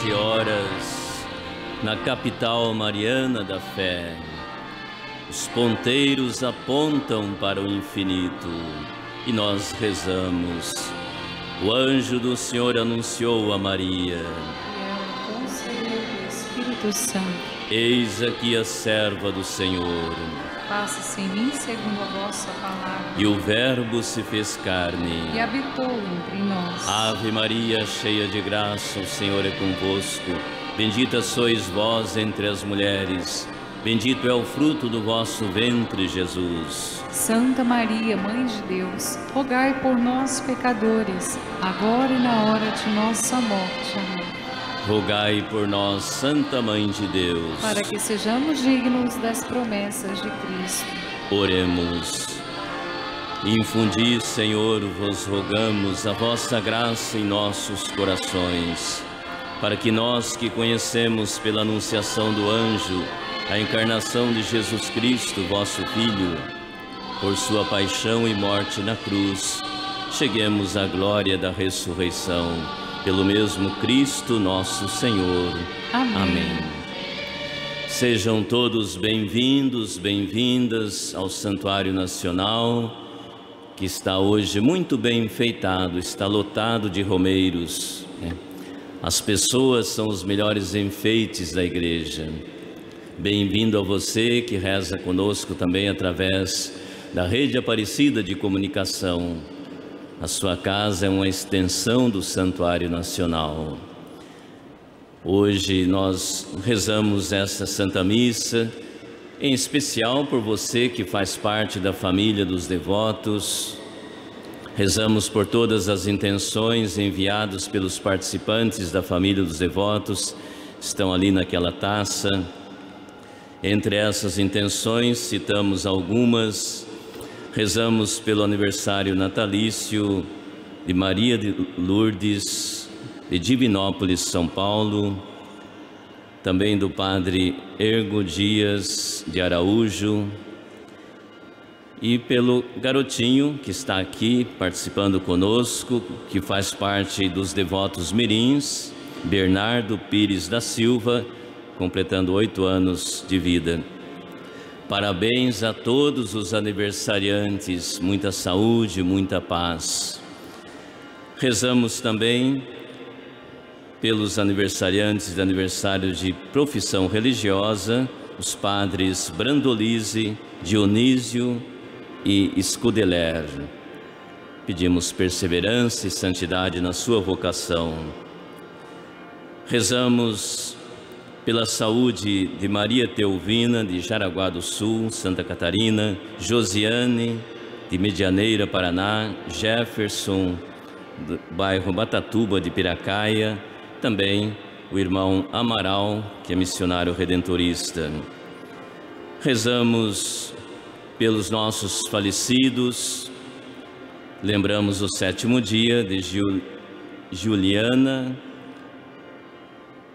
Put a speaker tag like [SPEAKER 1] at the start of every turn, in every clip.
[SPEAKER 1] São 12 horas na capital mariana da fé. Os ponteiros apontam para o infinito e nós rezamos. O anjo do Senhor anunciou a Maria. Eis aqui a serva do Senhor.
[SPEAKER 2] Faça-se em mim segundo a vossa palavra.
[SPEAKER 1] E o Verbo se fez carne.
[SPEAKER 2] E habitou entre nós.
[SPEAKER 1] Ave Maria, cheia de graça, o Senhor é convosco. Bendita sois vós entre as mulheres. Bendito é o fruto do vosso ventre, Jesus.
[SPEAKER 2] Santa Maria, Mãe de Deus, rogai por nós, pecadores, agora e na hora de nossa morte. Amém.
[SPEAKER 1] Rogai por nós, Santa Mãe de Deus.
[SPEAKER 2] Para que sejamos dignos das promessas de Cristo.
[SPEAKER 1] Oremos. Infundi, Senhor, vos rogamos a vossa graça em nossos corações, para que nós que conhecemos pela anunciação do anjo a encarnação de Jesus Cristo, vosso Filho, por sua paixão e morte na cruz, cheguemos à glória da ressurreição, pelo mesmo Cristo nosso Senhor.
[SPEAKER 2] Amém.
[SPEAKER 1] Amém. Sejam todos bem-vindos, bem-vindas ao Santuário Nacional, que está hoje muito bem enfeitado, está lotado de romeiros. né? As pessoas são os melhores enfeites da igreja. Bem-vindo a você que reza conosco também através da rede Aparecida de Comunicação. A sua casa é uma extensão do Santuário Nacional. Hoje nós rezamos essa Santa Missa, em especial por você que faz parte da família dos devotos. Rezamos por todas as intenções enviadas pelos participantes da família dos devotos, estão ali naquela taça. Entre essas intenções, citamos algumas. Rezamos pelo aniversário natalício de Maria de Lourdes, de Divinópolis, São Paulo. Também do Padre Ergo Dias de Araújo. E pelo garotinho que está aqui participando conosco, que faz parte dos devotos mirins, Bernardo Pires da Silva, completando oito anos de vida. Parabéns a todos os aniversariantes, muita saúde, muita paz. Rezamos também pelos aniversariantes de aniversário de profissão religiosa, os padres Brandolise, Dionísio e Scudeler. Pedimos perseverança e santidade na sua vocação. Rezamos pela saúde de Maria Teovina, de Jaraguá do Sul, Santa Catarina, Josiane, de Medianeira, Paraná, Jefferson, do bairro Batatuba, de Piracaia, também o irmão Amaral, que é missionário redentorista. Rezamos pelos nossos falecidos, lembramos o sétimo dia de Gil, Juliana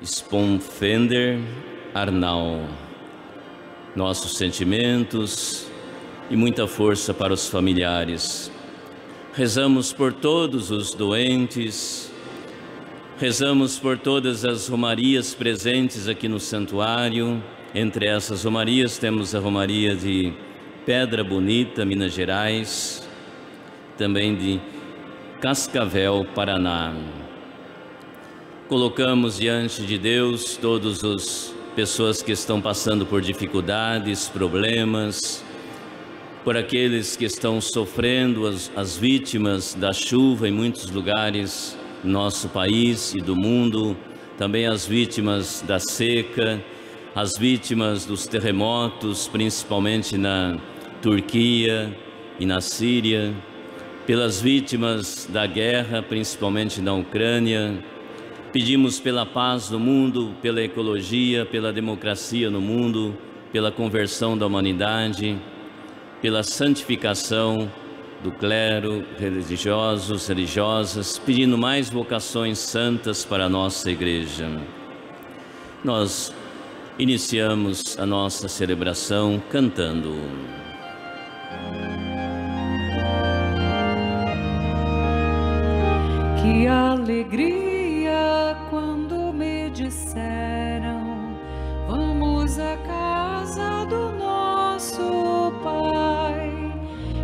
[SPEAKER 1] Sponfender Arnal. Nossos sentimentos e muita força para os familiares. Rezamos por todos os doentes, rezamos por todas as romarias presentes aqui no santuário. Entre essas romarias temos a romaria de Pedra Bonita, Minas Gerais, também de Cascavel, Paraná. Colocamos diante de Deus todas as pessoas que estão passando por dificuldades, problemas, por aqueles que estão sofrendo, as, as vítimas da chuva em muitos lugares do nosso país e do mundo, também as vítimas da seca, as vítimas dos terremotos, principalmente na Turquia e na Síria, pelas vítimas da guerra, principalmente na Ucrânia. Pedimos pela paz no mundo, pela ecologia, pela democracia no mundo, pela conversão da humanidade, pela santificação do clero, religiosos, religiosas, pedindo mais vocações santas para a nossa igreja. Nós iniciamos a nossa celebração cantando.
[SPEAKER 2] Que alegria quando me disseram: Vamos à casa do nosso Pai.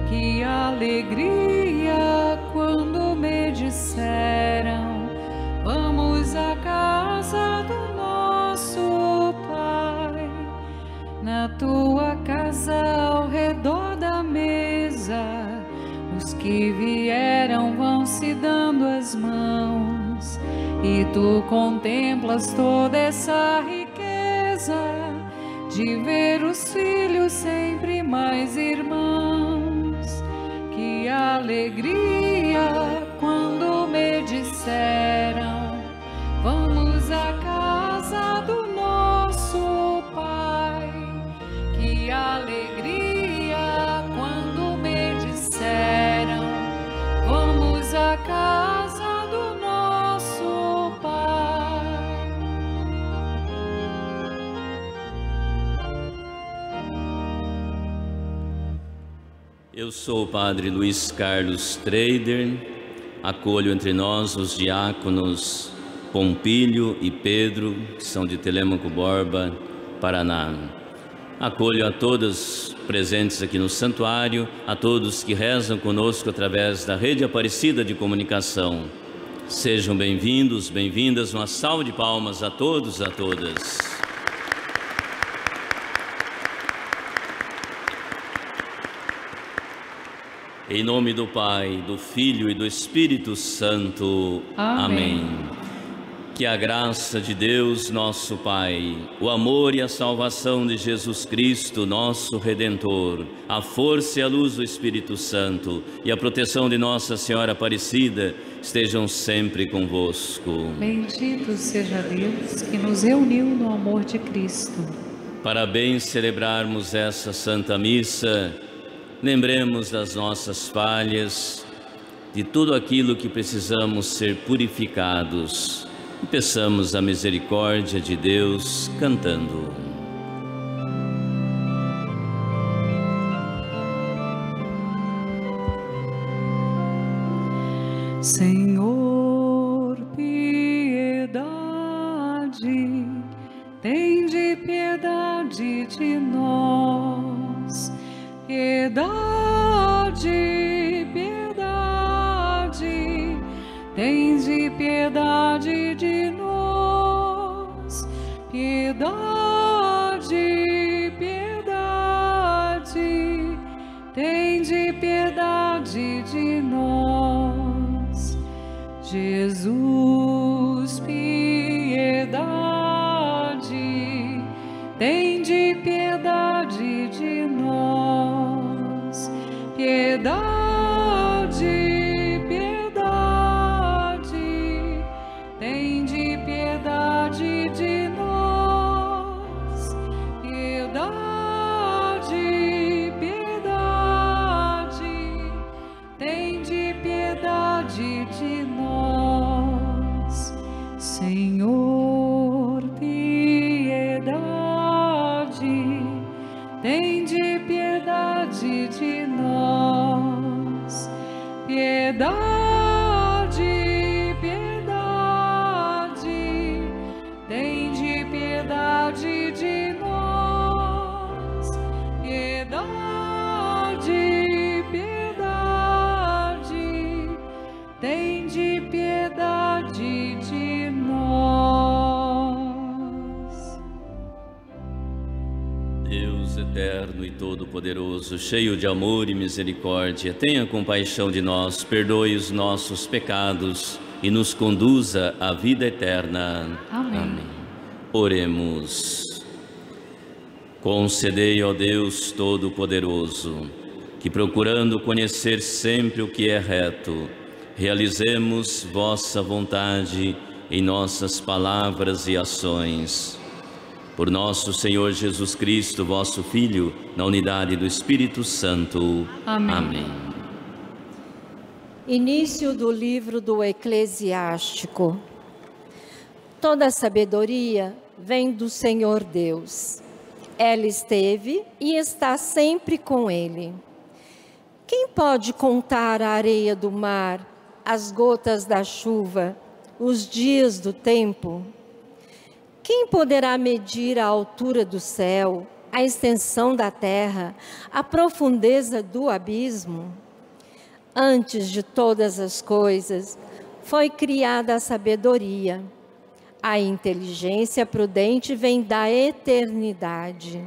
[SPEAKER 2] Que alegria quando me disseram: Vamos à casa do nosso Pai. Na tua casa, ao redor da mesa, os que vieram vão se dando as mãos, e tu contemplas toda essa riqueza de ver os filhos sempre mais irmãos. Que alegria quando me disseram: Vamos à casa
[SPEAKER 1] Eu sou o Padre Luiz Carlos Trader, acolho entre nós os diáconos Pompílio e Pedro, que são de Telêmaco Borba, Paraná. Acolho a todos presentes aqui no santuário, a todos que rezam conosco através da rede Aparecida de Comunicação. Sejam bem-vindos, bem-vindas, uma salva de palmas a todos, a todas. Em nome do Pai, do Filho e do Espírito Santo.
[SPEAKER 2] Amém.
[SPEAKER 1] Que a graça de Deus, nosso Pai, o amor e a salvação de Jesus Cristo, nosso Redentor, a força e a luz do Espírito Santo e a proteção de Nossa Senhora Aparecida estejam sempre convosco.
[SPEAKER 2] Bendito seja Deus que nos reuniu no amor de Cristo.
[SPEAKER 1] Para bem celebrarmos essa Santa Missa, lembremos das nossas falhas, de tudo aquilo que precisamos ser purificados e peçamos a misericórdia de Deus cantando. Todo-poderoso, cheio de amor e misericórdia, tenha compaixão de nós, perdoe os nossos pecados e nos conduza à vida eterna.
[SPEAKER 2] Amém.
[SPEAKER 1] Oremos. Concedei, ó Deus Todo-Poderoso, que procurando conhecer sempre o que é reto, realizemos vossa vontade em nossas palavras e ações. Por nosso Senhor Jesus Cristo, vosso Filho, na unidade do Espírito Santo.
[SPEAKER 2] Amém.
[SPEAKER 3] Início do livro do Eclesiástico. Toda sabedoria vem do Senhor Deus. Ela esteve e está sempre com ele. Quem pode contar a areia do mar, as gotas da chuva, os dias do tempo? Quem poderá medir a altura do céu, a extensão da terra, a profundeza do abismo? Antes de todas as coisas, foi criada a sabedoria. A inteligência prudente vem da eternidade.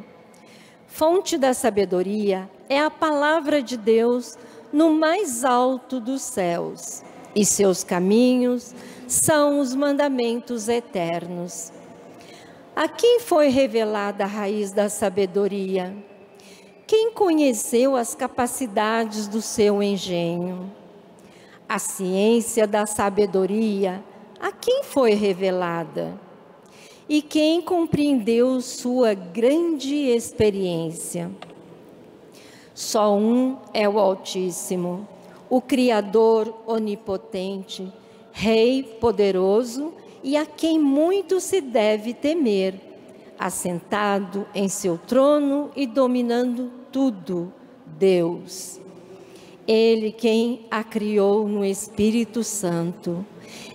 [SPEAKER 3] Fonte da sabedoria é a palavra de Deus no mais alto dos céus, e seus caminhos são os mandamentos eternos. A quem foi revelada a raiz da sabedoria? Quem conheceu as capacidades do seu engenho? A ciência da sabedoria, a quem foi revelada? E quem compreendeu sua grande experiência? Só um é o Altíssimo, o Criador onipotente, Rei poderoso e a quem muito se deve temer, assentado em seu trono e dominando tudo, Deus. Ele quem a criou no Espírito Santo.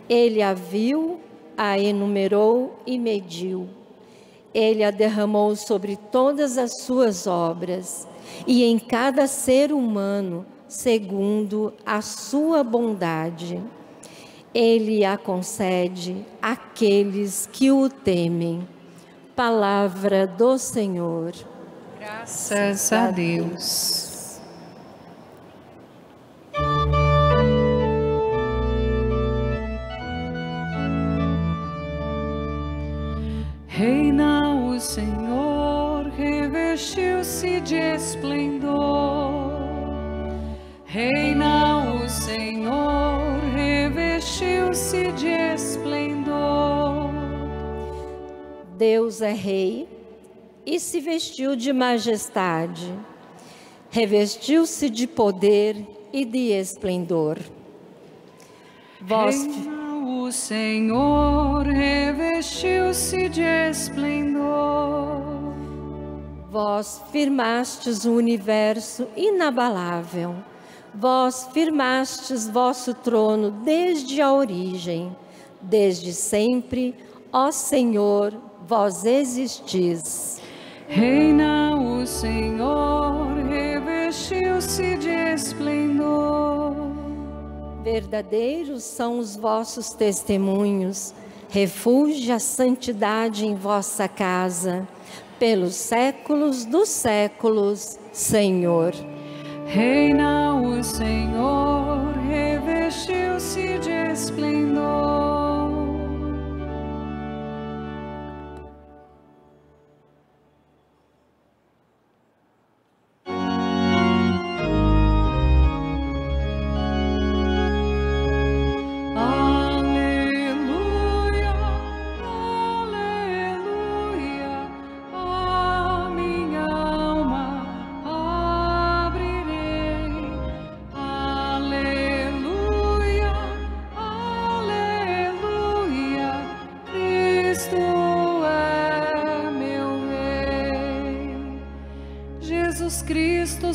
[SPEAKER 3] Ele a viu, a enumerou e mediu. Ele a derramou sobre todas as suas obras e em cada ser humano, segundo a sua bondade ele a concede àqueles que o temem. Palavra do Senhor.
[SPEAKER 2] Graças a Deus. Reina o Senhor, revestiu-se de esplendor.
[SPEAKER 3] Deus é rei e se vestiu de majestade, revestiu-se de poder e de esplendor.
[SPEAKER 2] Vós, o Senhor revestiu-se de esplendor.
[SPEAKER 3] Vós firmastes o universo inabalável Vós firmastes vosso trono desde a origem, desde sempre, ó Senhor, vós existis.
[SPEAKER 2] Reina o Senhor, revestiu-se de esplendor.
[SPEAKER 3] Verdadeiros são os vossos testemunhos, refúgio a santidade em vossa casa, pelos séculos dos séculos, Senhor.
[SPEAKER 2] Reina o Senhor, revestiu-se de esplendor.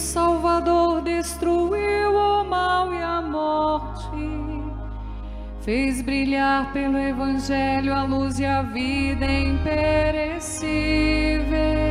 [SPEAKER 2] Salvador destruiu o mal e a morte. Fez brilhar pelo Evangelho a luz e a vida imperecíveis.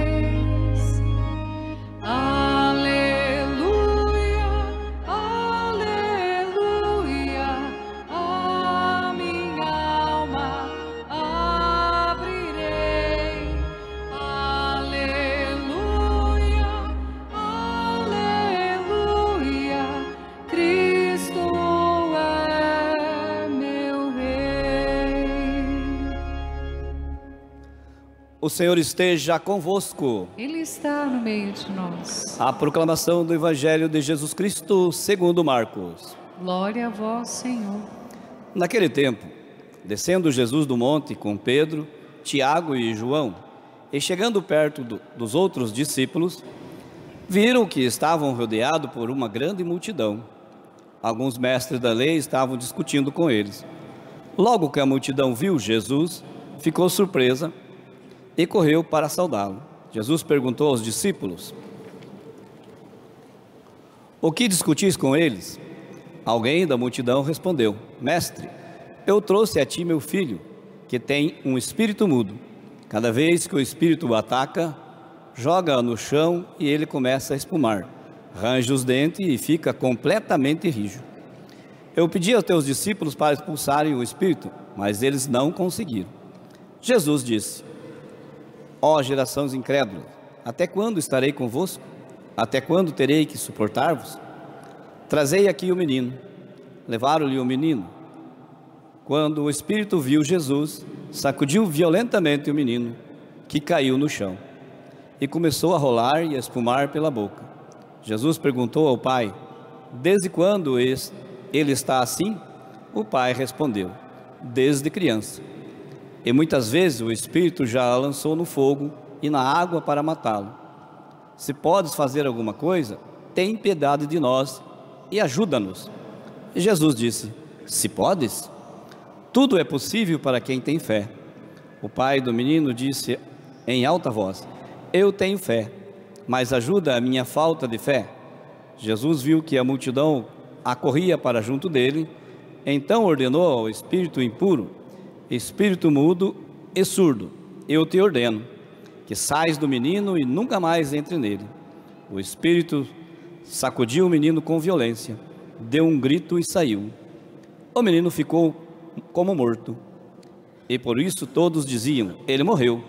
[SPEAKER 4] Senhor esteja convosco.
[SPEAKER 2] Ele está no meio de nós.
[SPEAKER 4] A proclamação do Evangelho de Jesus Cristo, segundo Marcos.
[SPEAKER 2] Glória a vós, Senhor.
[SPEAKER 4] Naquele tempo, descendo Jesus do monte com Pedro, Tiago e João, e chegando perto do, dos outros discípulos, viram que estavam rodeados por uma grande multidão. Alguns mestres da lei estavam discutindo com eles. Logo que a multidão viu Jesus, ficou surpresa e correu para saudá-lo. Jesus perguntou aos discípulos: O que discutis com eles? Alguém da multidão respondeu: Mestre, Eu trouxe a ti meu filho, que tem um espírito mudo. Cada vez que o espírito o ataca, joga no chão e ele começa a espumar. Range os dentes e fica completamente rijo. Eu pedi aos teus discípulos para expulsarem o espírito, mas eles não conseguiram. Jesus disse: Ó gerações incrédulas, até quando estarei convosco? Até quando terei que suportar-vos? Trazei aqui o menino. Levaram-lhe o menino. Quando o espírito viu Jesus, sacudiu violentamente o menino, que caiu no chão, e começou a rolar e a espumar pela boca. Jesus perguntou ao pai: Desde quando ele está assim? O pai respondeu: Desde criança. E muitas vezes o espírito já lançou no fogo e na água para matá-lo. Se podes fazer alguma coisa, tem piedade de nós e ajuda-nos. E Jesus disse: Se podes, tudo é possível para quem tem fé. O pai do menino disse em alta voz: Eu tenho fé, mas ajuda a minha falta de fé. Jesus viu que a multidão acorria para junto dele, então ordenou ao espírito impuro: Espírito mudo e surdo, eu te ordeno que sais do menino e nunca mais entre nele. O espírito sacudiu o menino com violência, deu um grito e saiu. O menino ficou como morto. E por isso todos diziam: Ele morreu.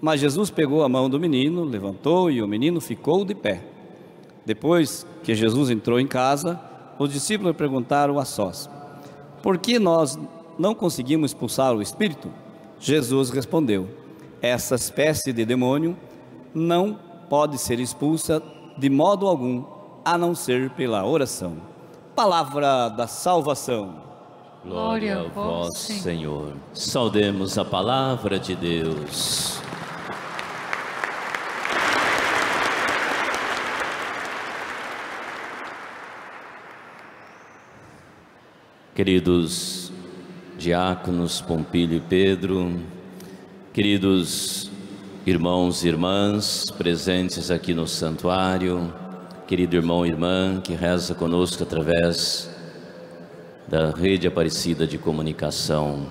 [SPEAKER 4] Mas Jesus pegou a mão do menino, levantou e o menino ficou de pé. Depois que Jesus entrou em casa, os discípulos perguntaram a sós: Por que nós não conseguimos expulsar o espírito? Jesus respondeu: essa espécie de demônio não pode ser expulsa de modo algum, a não ser pela oração. Palavra da salvação.
[SPEAKER 1] Glória a vós, Senhor. Saudemos a palavra de Deus. Queridos diáconos Pompílio e Pedro, Queridos irmãos e irmãs presentes aqui no santuário, querido irmão e irmã que reza conosco através da rede Aparecida de Comunicação,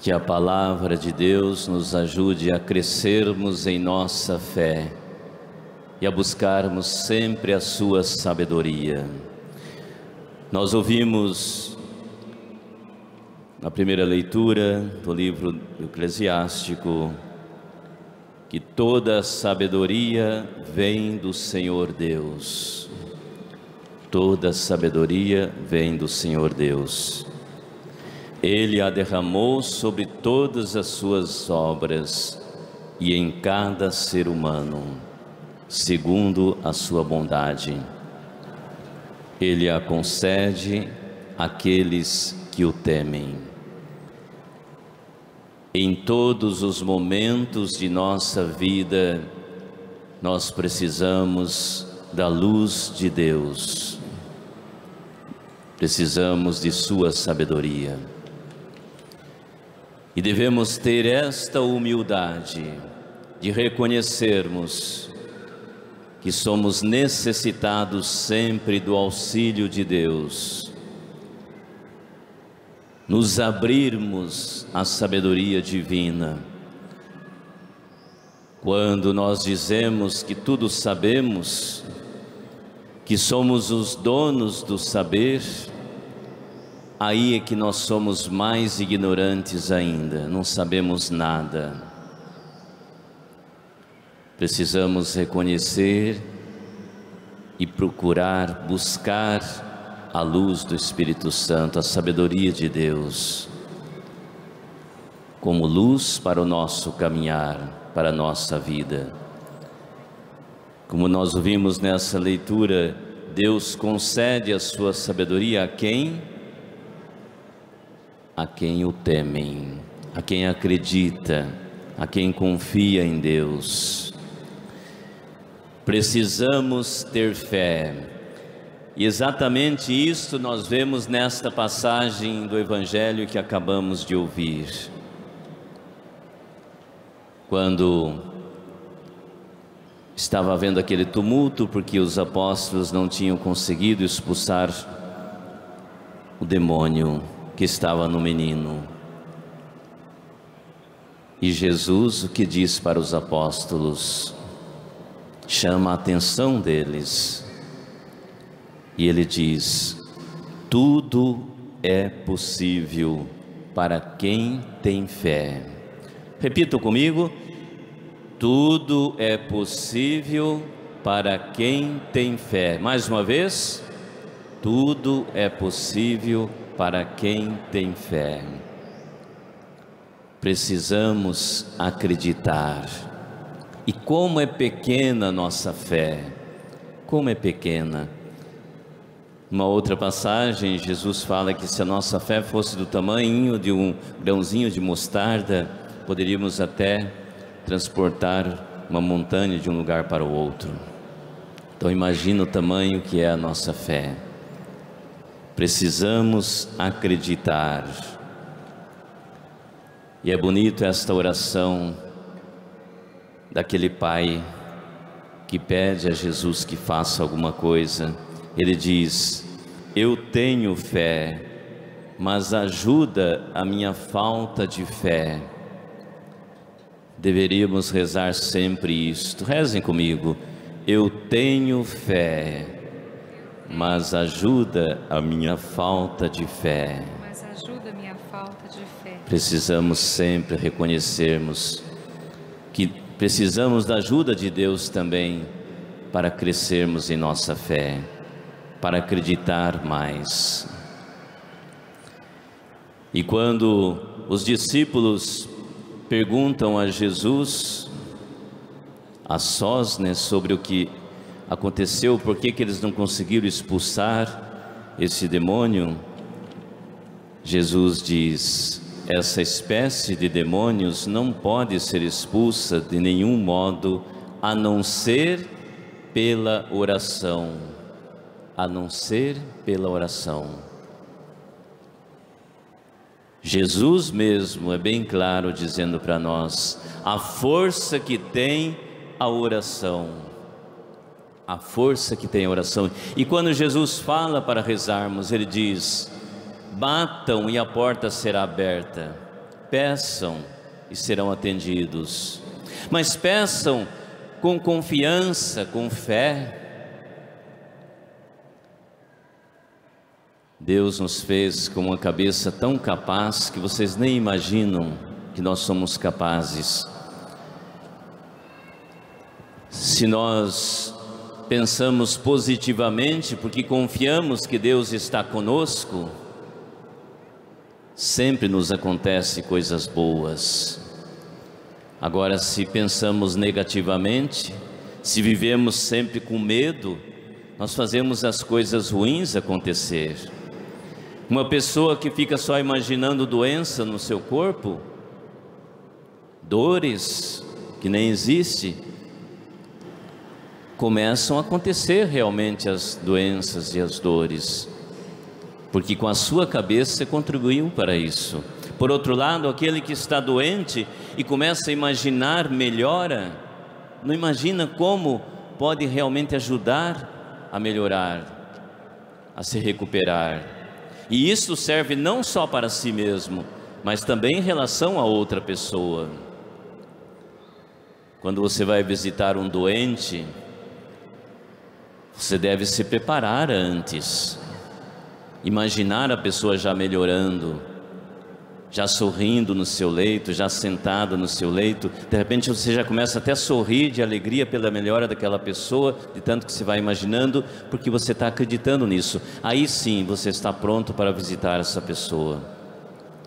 [SPEAKER 1] que a palavra de Deus nos ajude a crescermos em nossa fé e a buscarmos sempre a sua sabedoria. Nós ouvimos na primeira leitura do livro do Eclesiástico, que toda sabedoria vem do Senhor Deus. Toda sabedoria vem do Senhor Deus. Ele a derramou sobre todas as suas obras e em cada ser humano, segundo a sua bondade. Ele a concede àqueles que o temem. Em todos os momentos de nossa vida, nós precisamos da luz de Deus, precisamos de Sua sabedoria. E devemos ter esta humildade de reconhecermos que somos necessitados sempre do auxílio de Deus nos abrirmos à sabedoria divina. Quando nós dizemos que tudo sabemos, que somos os donos do saber, aí é que nós somos mais ignorantes ainda, não sabemos nada. Precisamos reconhecer e procurar buscar a luz do Espírito Santo, a sabedoria de Deus, como luz para o nosso caminhar, para a nossa vida. Como nós ouvimos nessa leitura, Deus concede a sua sabedoria a quem? A quem o temem, a quem acredita, a quem confia em Deus. Precisamos ter fé e exatamente isso nós vemos nesta passagem do Evangelho que acabamos de ouvir. Quando estava havendo aquele tumulto porque os apóstolos não tinham conseguido expulsar o demônio que estava no menino. E Jesus o que diz para os apóstolos? Chama a atenção deles. E ele diz: Tudo é possível para quem tem fé. Repita comigo: Tudo é possível para quem tem fé. Mais uma vez, tudo é possível para quem tem fé. Precisamos acreditar. E como é pequena nossa fé, como é pequena. Uma outra passagem, Jesus fala que se a nossa fé fosse do tamanho de um grãozinho de mostarda, poderíamos até transportar uma montanha de um lugar para o outro. Então imagina o tamanho que é a nossa fé. Precisamos acreditar. E é bonito esta oração daquele pai que pede a Jesus que faça alguma coisa. Ele diz: Eu tenho fé, mas ajuda a minha falta de fé. Deveríamos rezar sempre isto. Rezem comigo. Eu tenho fé mas ajuda a minha falta de fé.
[SPEAKER 2] Mas ajuda a minha falta de fé.
[SPEAKER 1] Precisamos sempre reconhecermos que precisamos da ajuda de Deus também para crescermos em nossa fé, para acreditar mais. E quando os discípulos perguntam a Jesus, a sós, né, sobre o que aconteceu, por que, que eles não conseguiram expulsar esse demônio? Jesus diz: essa espécie de demônios não pode ser expulsa de nenhum modo, a não ser pela oração. A não ser pela oração. Jesus mesmo é bem claro dizendo para nós a força que tem a oração a força que tem a oração. E quando Jesus fala para rezarmos, ele diz: batam e a porta será aberta, peçam e serão atendidos. Mas peçam com confiança, com fé. Deus nos fez com uma cabeça tão capaz que vocês nem imaginam que nós somos capazes. Se nós pensamos positivamente porque confiamos que Deus está conosco, sempre nos acontece coisas boas. Agora, se pensamos negativamente, se vivemos sempre com medo, nós fazemos as coisas ruins acontecer. Uma pessoa que fica só imaginando doença no seu corpo, dores que nem existe, começam a acontecer realmente as doenças e as dores, porque com a sua cabeça você contribuiu para isso. Por outro lado, aquele que está doente e começa a imaginar melhora, não imagina como pode realmente ajudar a melhorar, a se recuperar. E isso serve não só para si mesmo, mas também em relação a outra pessoa. Quando você vai visitar um doente, você deve se preparar antes. Imaginar a pessoa já melhorando, já sorrindo no seu leito, já sentada no seu leito. De repente você já começa até a sorrir de alegria pela melhora daquela pessoa, de tanto que você vai imaginando, porque você está acreditando nisso. Aí sim você está pronto para visitar essa pessoa.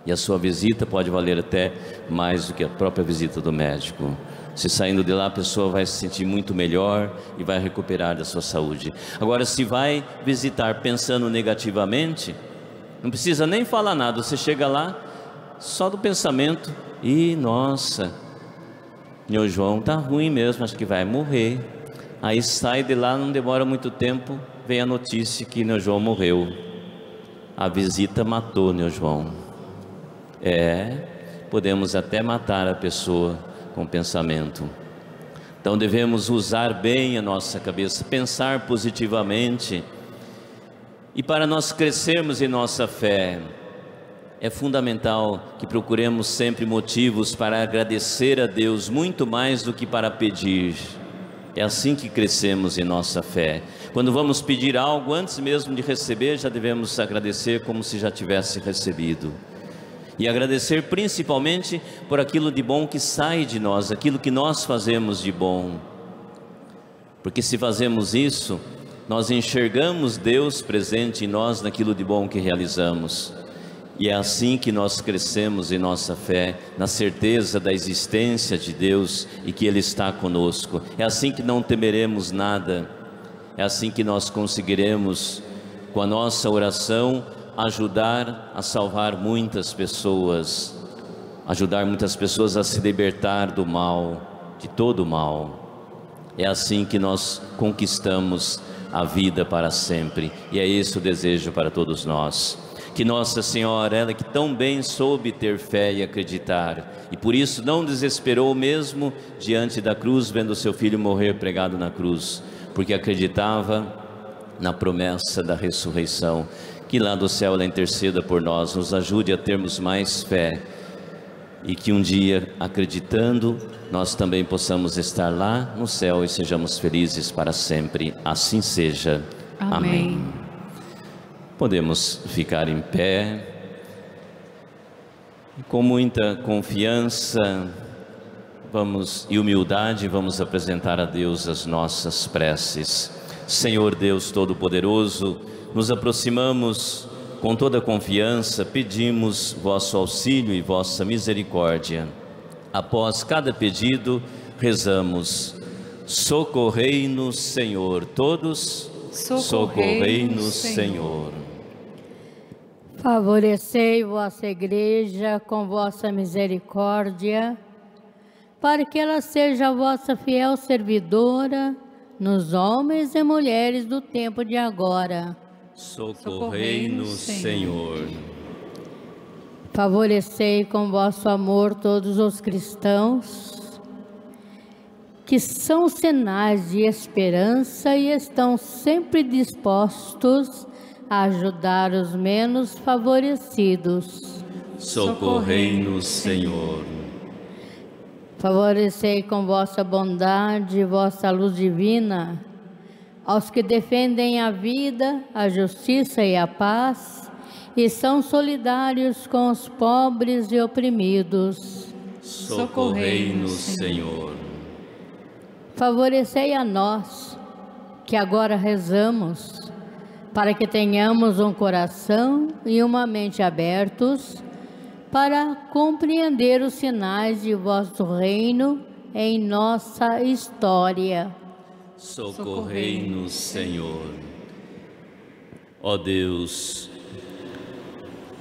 [SPEAKER 1] E a sua visita pode valer até mais do que a própria visita do médico. Se saindo de lá, a pessoa vai se sentir muito melhor e vai recuperar da sua saúde. Agora, se vai visitar pensando negativamente, não precisa nem falar nada, você chega lá, só do pensamento, e nossa, meu João tá ruim mesmo, acho que vai morrer. Aí sai de lá, não demora muito tempo, vem a notícia que meu João morreu. A visita matou meu João. É, podemos até matar a pessoa com pensamento. Então devemos usar bem a nossa cabeça, pensar positivamente. E para nós crescermos em nossa fé, é fundamental que procuremos sempre motivos para agradecer a Deus muito mais do que para pedir. É assim que crescemos em nossa fé. Quando vamos pedir algo, antes mesmo de receber, já devemos agradecer como se já tivesse recebido. E agradecer principalmente por aquilo de bom que sai de nós, aquilo que nós fazemos de bom. Porque se fazemos isso, nós enxergamos Deus presente em nós naquilo de bom que realizamos. E é assim que nós crescemos em nossa fé, na certeza da existência de Deus e que Ele está conosco. É assim que não temeremos nada. É assim que nós conseguiremos, com a nossa oração, ajudar a salvar muitas pessoas, ajudar muitas pessoas a se libertar do mal, de todo o mal. É assim que nós conquistamos a vida para sempre. E é esse o desejo para todos nós que Nossa Senhora, ela que tão bem soube ter fé e acreditar, e por isso não desesperou mesmo diante da cruz, vendo seu filho morrer pregado na cruz, porque acreditava na promessa da ressurreição. Que lá do céu ela interceda por nós, nos ajude a termos mais fé e que um dia, acreditando, nós também possamos estar lá no céu e sejamos felizes para sempre. Assim seja. Amém. Amém. Podemos ficar em pé, com muita confiança vamos, e humildade, vamos apresentar a Deus as nossas preces. Senhor Deus Todo-Poderoso, nos aproximamos com toda confiança, pedimos vosso auxílio e vossa misericórdia. Após cada pedido, rezamos: Socorrei-nos, Senhor, todos, socorrei-nos, Senhor.
[SPEAKER 5] Favorecei vossa igreja com vossa misericórdia, para que ela seja vossa fiel servidora nos homens e mulheres do tempo de agora.
[SPEAKER 1] Socorrei-nos, Senhor.
[SPEAKER 5] Favorecei com vosso amor todos os cristãos, que são sinais de esperança e estão sempre dispostos ajudar os menos favorecidos.
[SPEAKER 1] Socorrei-nos, Senhor.
[SPEAKER 5] Favorecei com vossa bondade e vossa luz divina aos que defendem a vida, a justiça e a paz e são solidários com os pobres e oprimidos.
[SPEAKER 1] Socorrei-nos, Senhor.
[SPEAKER 5] Favorecei a nós, que agora rezamos, para que tenhamos um coração e uma mente abertos para compreender os sinais de vosso reino em nossa história.
[SPEAKER 1] Socorrei-nos, Senhor. Ó Deus,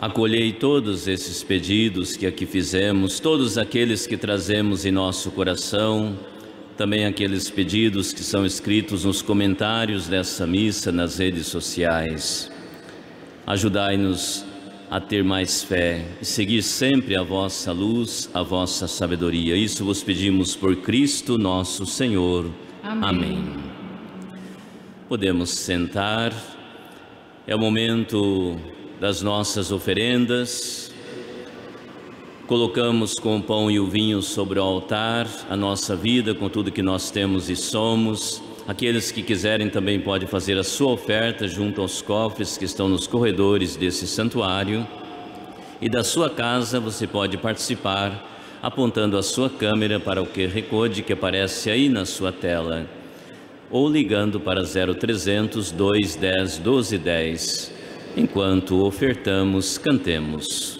[SPEAKER 1] acolhei todos esses pedidos que aqui fizemos, todos aqueles que trazemos em nosso coração também aqueles pedidos que são escritos nos comentários dessa missa nas redes sociais. Ajudai-nos a ter mais fé e seguir sempre a vossa luz, a vossa sabedoria. Isso vos pedimos por Cristo nosso Senhor. Amém. Amém. Podemos sentar. É o momento das nossas oferendas colocamos com o pão e o vinho sobre o altar a nossa vida, com tudo que nós temos e somos. Aqueles que quiserem também podem fazer a sua oferta junto aos cofres que estão nos corredores desse santuário. E da sua casa você pode participar apontando a sua câmera para o QR Code que aparece aí na sua tela ou ligando para 0300 210 1210. Enquanto ofertamos, cantemos.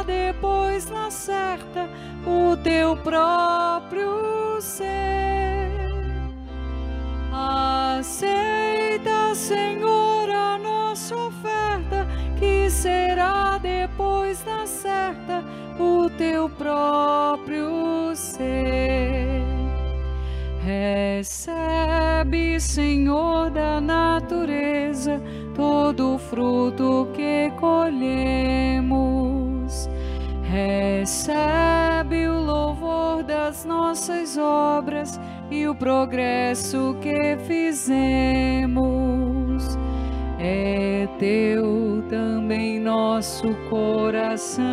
[SPEAKER 2] o teu próprio ser. Aceita, Senhor, a nossa oferta, que será depois na certa o teu próprio ser. Recebe, Senhor da natureza, todo o fruto que colhemos. Recebe o louvor das nossas obras e o progresso que fizemos. É teu também nosso coração.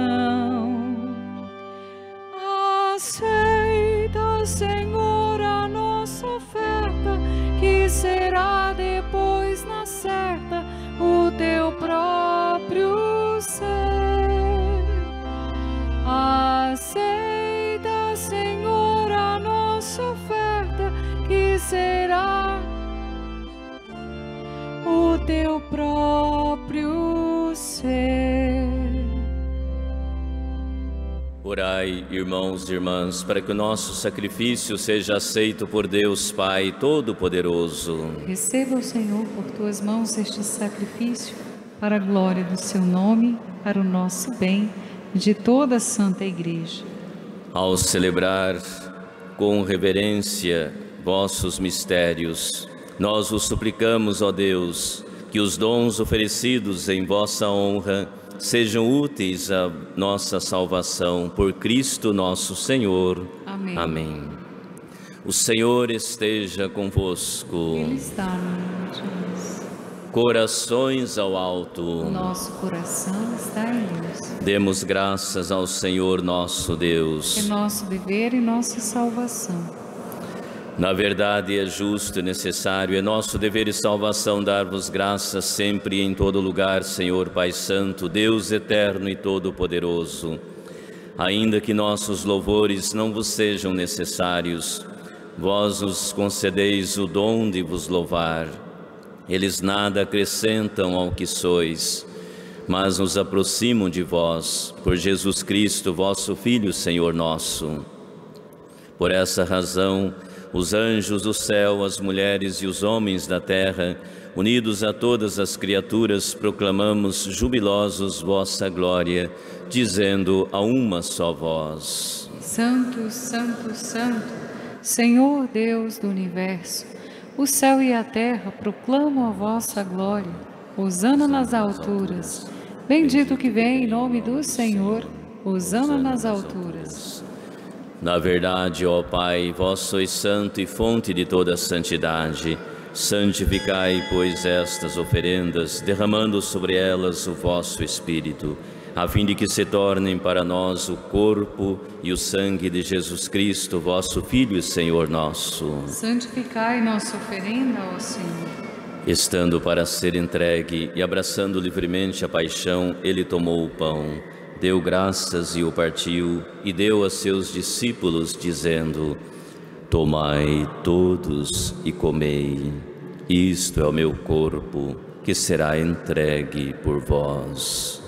[SPEAKER 2] Aceita, Senhor, a nossa oferta, que será depois na certa o teu próprio
[SPEAKER 1] Orai, irmãos e irmãs, para que o nosso sacrifício seja aceito por Deus Pai Todo-Poderoso.
[SPEAKER 2] Receba o Senhor por tuas mãos este sacrifício, para a glória do seu nome, para o nosso bem e de toda a Santa Igreja.
[SPEAKER 1] Ao celebrar com reverência vossos mistérios, nós vos suplicamos, ó Deus, que os dons oferecidos em vossa honra sejam úteis à nossa salvação por Cristo nosso Senhor.
[SPEAKER 2] Amém.
[SPEAKER 1] Amém. O Senhor esteja convosco.
[SPEAKER 2] Ele está no.
[SPEAKER 1] Corações ao
[SPEAKER 2] O
[SPEAKER 1] alto.
[SPEAKER 2] nosso coração está em Deus.
[SPEAKER 1] Demos graças ao Senhor nosso
[SPEAKER 2] É
[SPEAKER 1] Deus.
[SPEAKER 2] nosso dever e nossa salvação.
[SPEAKER 1] Na verdade, é justo e necessário, é nosso dever e salvação dar-vos graças sempre e em todo lugar, Senhor Pai Santo, Deus eterno e todo-poderoso. Ainda que nossos louvores não vos sejam necessários, vós os concedeis o dom de vos louvar. Eles nada acrescentam ao que sois, mas nos aproximam de vós, por Jesus Cristo, vosso Filho, Senhor nosso. Por essa razão, os anjos do céu, as mulheres e os homens da terra, unidos a todas as criaturas, proclamamos jubilosos vossa glória, dizendo a uma só voz:
[SPEAKER 2] Santo, Santo, Santo, Senhor Deus do universo, o céu e a terra proclamam a vossa glória. Hosana nas alturas. Bendito que vem em nome do Senhor. Hosana nas alturas.
[SPEAKER 1] Na verdade, ó Pai, vós sois santo e fonte de toda santidade. Santificai, pois, estas oferendas, derramando sobre elas o vosso Espírito, a fim de que se tornem para nós o corpo e o sangue de Jesus Cristo, vosso Filho e Senhor nosso.
[SPEAKER 2] Santificai nossa oferenda, ó Senhor.
[SPEAKER 1] Estando para ser entregue e abraçando livremente a paixão, ele tomou o pão, deu graças e o partiu, e deu a seus discípulos, dizendo: Tomai todos e comei, isto é o meu corpo, que será entregue por vós.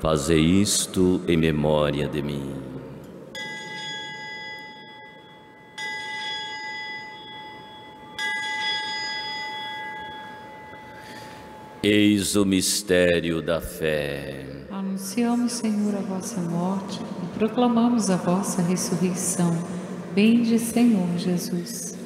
[SPEAKER 1] Fazei isto em memória de mim. Eis o mistério da fé.
[SPEAKER 2] Anunciamos, Senhor, a vossa morte e proclamamos a vossa ressurreição. Vinde, Senhor Jesus.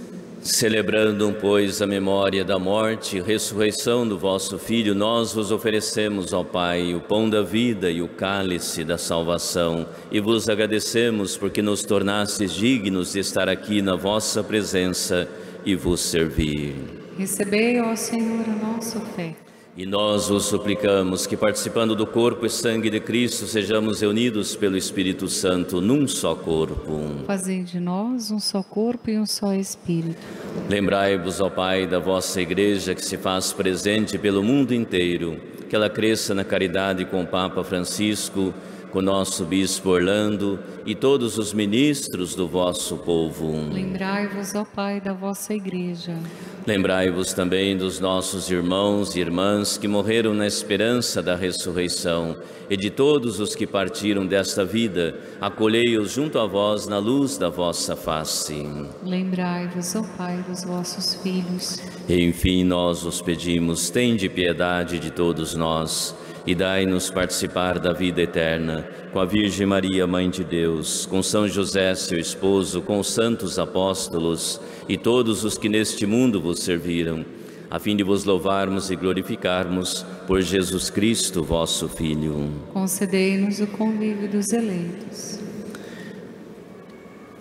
[SPEAKER 1] Celebrando, pois, a memória da morte e ressurreição do vosso Filho, nós vos oferecemos, ao Pai, o pão da vida e o cálice da salvação, e vos agradecemos porque nos tornastes dignos de estar aqui na vossa presença e vos servir.
[SPEAKER 2] Recebei, ó Senhor, a nossa fé.
[SPEAKER 1] E nós vos suplicamos que, participando do corpo e sangue de Cristo, sejamos reunidos pelo Espírito Santo num só corpo.
[SPEAKER 2] Fazei de nós um só corpo e um só Espírito.
[SPEAKER 1] Lembrai-vos, ó Pai, da vossa Igreja que se faz presente pelo mundo inteiro, que ela cresça na caridade com o Papa Francisco com nosso bispo Orlando e todos os ministros do vosso povo.
[SPEAKER 2] Lembrai-vos, ó Pai, da vossa igreja.
[SPEAKER 1] Lembrai-vos também dos nossos irmãos e irmãs que morreram na esperança da ressurreição e de todos os que partiram desta vida, acolhei-os junto a vós na luz da vossa face.
[SPEAKER 2] Lembrai-vos, ó Pai, dos vossos filhos.
[SPEAKER 1] Enfim, nós os pedimos, tende piedade de todos nós e dai-nos participar da vida eterna, com a Virgem Maria, Mãe de Deus, com São José, seu esposo, com os santos apóstolos e todos os que neste mundo vos serviram, a fim de vos louvarmos e glorificarmos por Jesus Cristo, vosso Filho.
[SPEAKER 2] Concedei-nos o convívio dos eleitos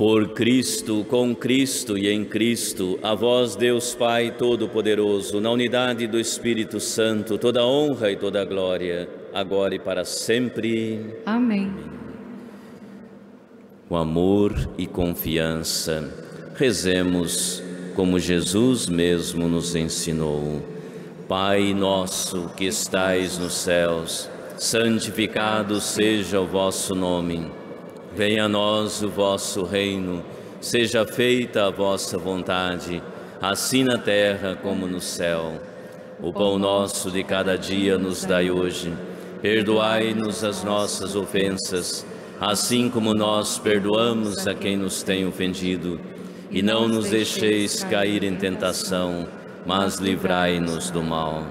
[SPEAKER 1] por Cristo, com Cristo e em Cristo, a vós, Deus Pai Todo-Poderoso, na unidade do Espírito Santo, toda honra e toda glória, agora e para sempre.
[SPEAKER 2] Amém.
[SPEAKER 1] Com amor e confiança, rezemos como Jesus mesmo nos ensinou. Pai nosso que estais nos céus, santificado seja o vosso nome. Venha a nós o vosso reino, seja feita a vossa vontade, assim na terra como no céu. O pão nosso de cada dia nos dai hoje. Perdoai-nos as nossas ofensas, assim como nós perdoamos a quem nos tem ofendido. E não nos deixeis cair em tentação, mas livrai-nos do mal.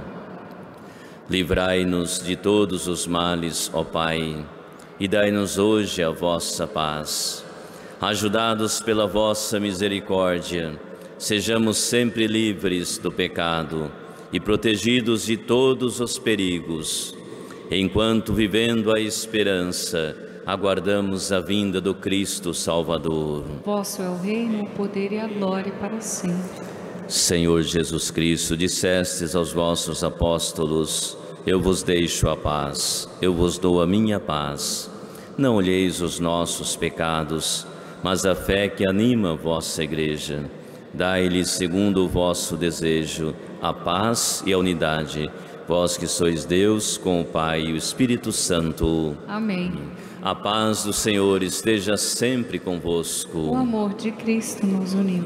[SPEAKER 1] Livrai-nos de todos os males, ó Pai e dai-nos hoje a vossa paz. Ajudados pela vossa misericórdia, sejamos sempre livres do pecado e protegidos de todos os perigos, enquanto vivendo a esperança, aguardamos a vinda do Cristo Salvador.
[SPEAKER 2] Vosso é o reino, o poder e a glória para sempre.
[SPEAKER 1] Senhor Jesus Cristo, dissestes aos vossos apóstolos: Eu vos deixo a paz, eu vos dou a minha paz. Não olheis os nossos pecados, mas a fé que anima vossa Igreja. Dai-lhes, segundo o vosso desejo, a paz e a unidade, vós que sois Deus com o Pai e o Espírito Santo.
[SPEAKER 2] Amém.
[SPEAKER 1] A paz do Senhor esteja sempre convosco.
[SPEAKER 2] O amor de Cristo nos uniu.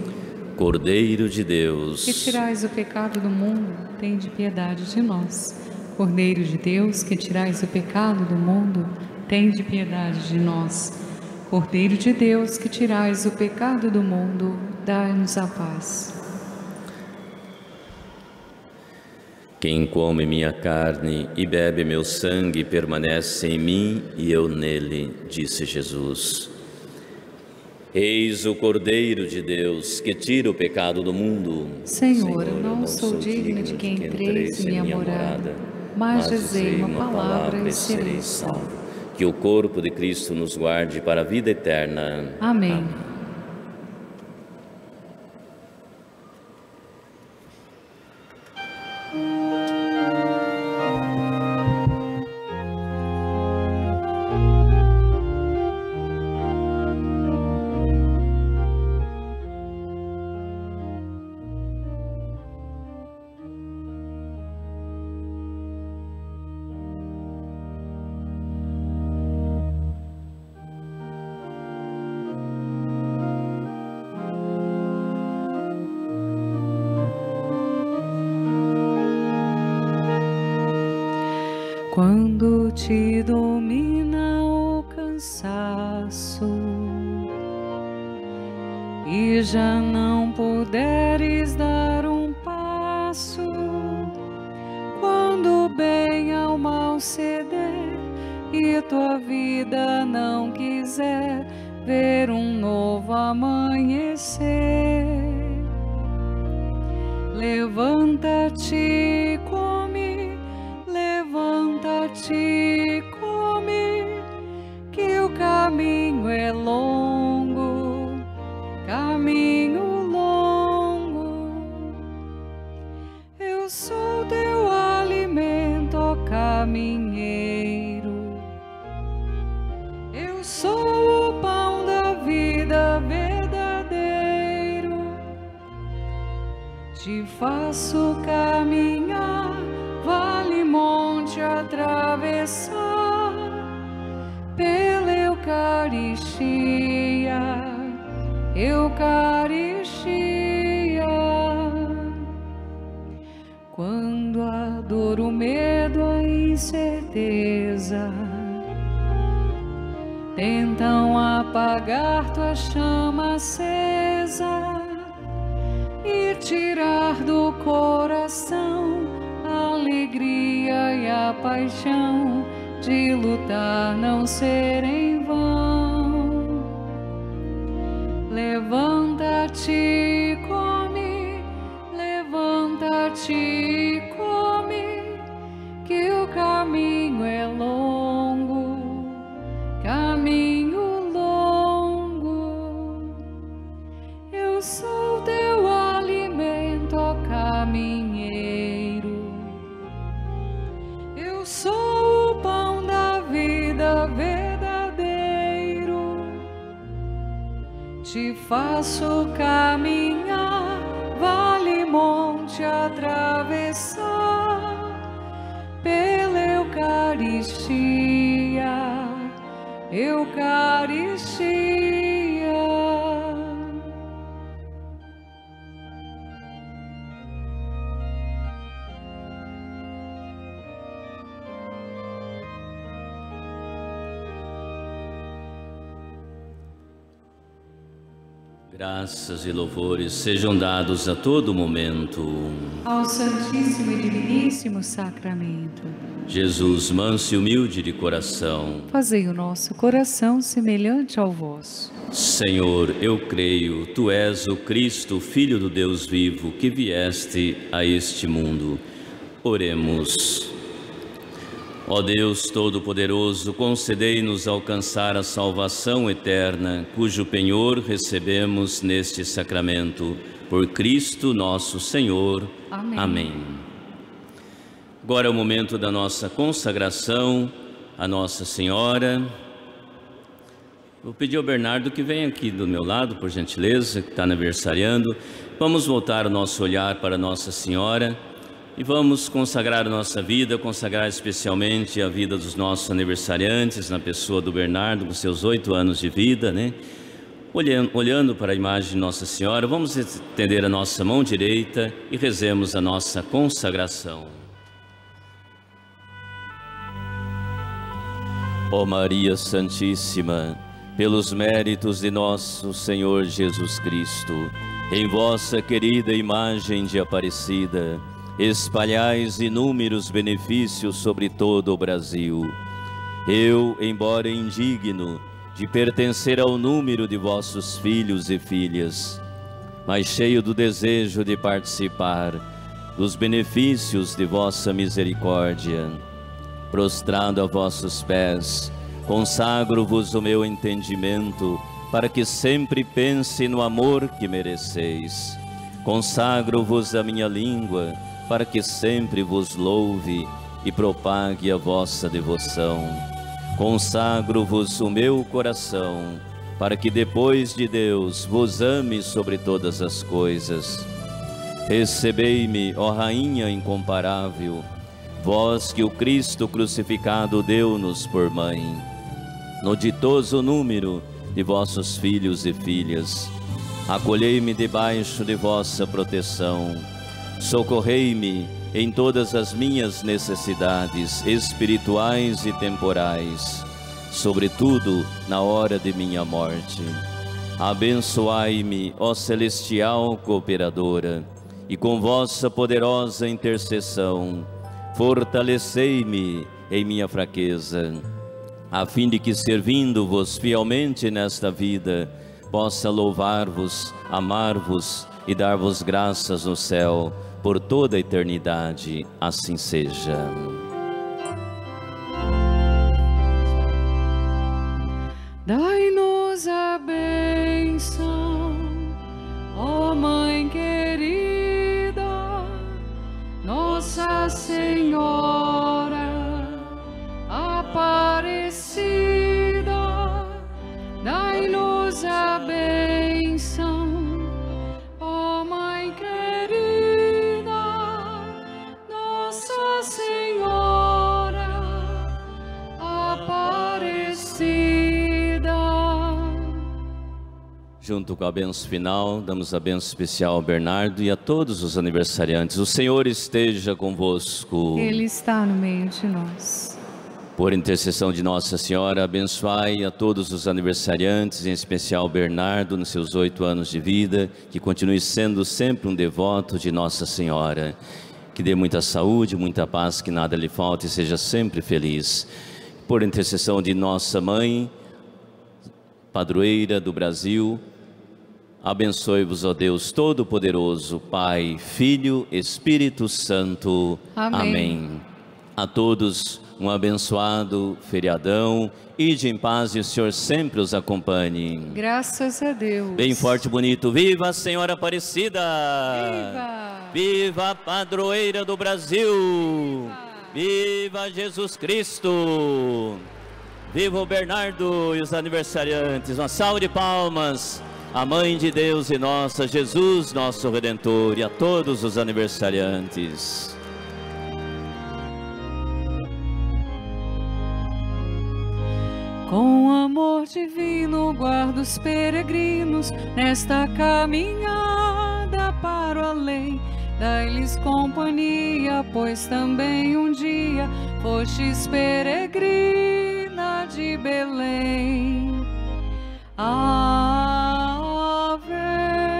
[SPEAKER 1] Cordeiro de Deus,
[SPEAKER 2] que tirais o pecado do mundo, tende piedade de nós. Cordeiro de Deus, que tirais o pecado do mundo, tende piedade de nós. Cordeiro de Deus, que tirais o pecado do mundo, dai-nos a paz.
[SPEAKER 1] Quem come minha carne e bebe meu sangue permanece em mim e eu nele, disse Jesus. Eis o Cordeiro de Deus que tira o pecado do mundo.
[SPEAKER 2] Senhor, eu não sou digno de que entreis em minha morada, mas dizei uma palavra e serei salvo
[SPEAKER 1] que o corpo de Cristo nos guarde para a vida eterna.
[SPEAKER 2] Amém. Amém. Come, que o caminho é longo, caminho longo. Eu sou teu alimento, ó caminheiro. Eu sou o pão da vida verdadeiro. Te faço caminhar, Eucaristia. Quando a dor, o medo, a incerteza tentam apagar tua chama acesa e tirar do coração a alegria e a paixão de lutar não ser em vão. Levanta-te, come, levanta-te, Te faço caminhar, vale monte atravessar pela Eucaristia, Eucaristia.
[SPEAKER 1] Graças e louvores sejam dados a todo momento.
[SPEAKER 2] Ao Santíssimo e Diviníssimo Sacramento,
[SPEAKER 1] Jesus, manso e humilde de coração,
[SPEAKER 2] fazei o nosso coração semelhante ao vosso.
[SPEAKER 1] Senhor, eu creio, tu és o Cristo, Filho do Deus vivo, que vieste a este mundo. Oremos. Ó Deus Todo-Poderoso, concedei-nos alcançar a salvação eterna, cujo penhor recebemos neste sacramento. Por Cristo nosso Senhor.
[SPEAKER 2] Amém.
[SPEAKER 1] Amém. Agora é o momento da nossa consagração a Nossa Senhora. Vou pedir ao Bernardo que venha aqui do meu lado, por gentileza, que está aniversariando. Vamos voltar o nosso olhar para Nossa Senhora e vamos consagrar nossa vida, consagrar especialmente a vida dos nossos aniversariantes, na pessoa do Bernardo, com seus oito anos de vida, né? Olhando, olhando para a imagem de Nossa Senhora, vamos estender a nossa mão direita e rezemos a nossa consagração. Ó Maria Santíssima, pelos méritos de nosso Senhor Jesus Cristo, em vossa querida imagem de Aparecida, espalhais inúmeros benefícios sobre todo o Brasil. Eu, embora indigno de pertencer ao número de vossos filhos e filhas, mas cheio do desejo de participar dos benefícios de vossa misericórdia, prostrado a vossos pés, consagro-vos o meu entendimento, para que sempre pense no amor que mereceis. Consagro-vos a minha língua, para que sempre vos louve e propague a vossa devoção. Consagro-vos o meu coração, para que depois de Deus vos ame sobre todas as coisas. Recebei-me, ó Rainha incomparável, vós que o Cristo crucificado deu-nos por mãe, no ditoso número de vossos filhos e filhas. Acolhei-me debaixo de vossa proteção. Socorrei-me em todas as minhas necessidades espirituais e temporais, sobretudo na hora de minha morte. Abençoai-me, ó celestial cooperadora, e com vossa poderosa intercessão, fortalecei-me em minha fraqueza, a fim de que, servindo-vos fielmente nesta vida, possa louvar-vos, amar-vos e dar-vos graças no céu por toda a eternidade. Assim seja.
[SPEAKER 2] Dai-nos a bênção, ó Mãe querida, Nossa Senhora Aparecida, dai-nos a bênção,
[SPEAKER 1] Junto com a benção final, damos a benção especial ao Bernardo e a todos os aniversariantes. O Senhor esteja convosco.
[SPEAKER 2] Ele está no meio de nós.
[SPEAKER 1] Por intercessão de Nossa Senhora, abençoai a todos os aniversariantes, em especial Bernardo, nos seus oito anos de vida, que continue sendo sempre um devoto de Nossa Senhora. Que dê muita saúde, muita paz, que nada lhe falte e seja sempre feliz. Por intercessão de Nossa Mãe, padroeira do Brasil, abençoe-vos, ó Deus Todo-Poderoso, Pai, Filho, Espírito Santo.
[SPEAKER 2] Amém.
[SPEAKER 1] Amém. A todos um abençoado feriadão. Ide em paz e o Senhor sempre os acompanhe.
[SPEAKER 2] Graças a Deus.
[SPEAKER 1] Bem forte e bonito. Viva a Senhora Aparecida!
[SPEAKER 2] Viva!
[SPEAKER 1] Viva a padroeira do Brasil! Viva Jesus Cristo! Viva o Bernardo e os aniversariantes. Uma salva de palmas. A Mãe de Deus e nossa, Jesus, nosso Redentor, e a todos os aniversariantes.
[SPEAKER 2] Com amor divino guarda os peregrinos nesta caminhada para o além. Dai-lhes companhia, pois também um dia fostes peregrina de Belém. Ah, sovereign.